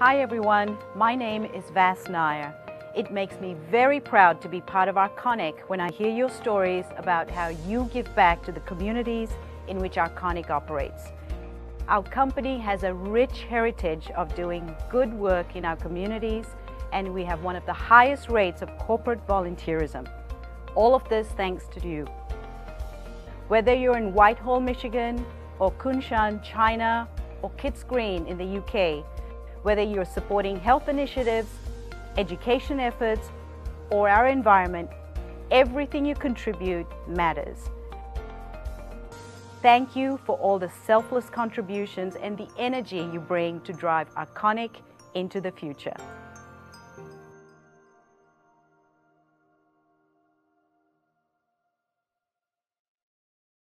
Hi everyone, my name is Vas Nair. It makes me very proud to be part of Arconic when I hear your stories about how you give back to the communities in which Arconic operates. Our company has a rich heritage of doing good work in our communities and we have one of the highest rates of corporate volunteerism. All of this thanks to you. Whether you're in Whitehall, Michigan, or Kunshan, China, or Kitts Green in the UK, whether you're supporting health initiatives, education efforts, or our environment, everything you contribute matters. Thank you for all the selfless contributions and the energy you bring to drive Arconic into the future.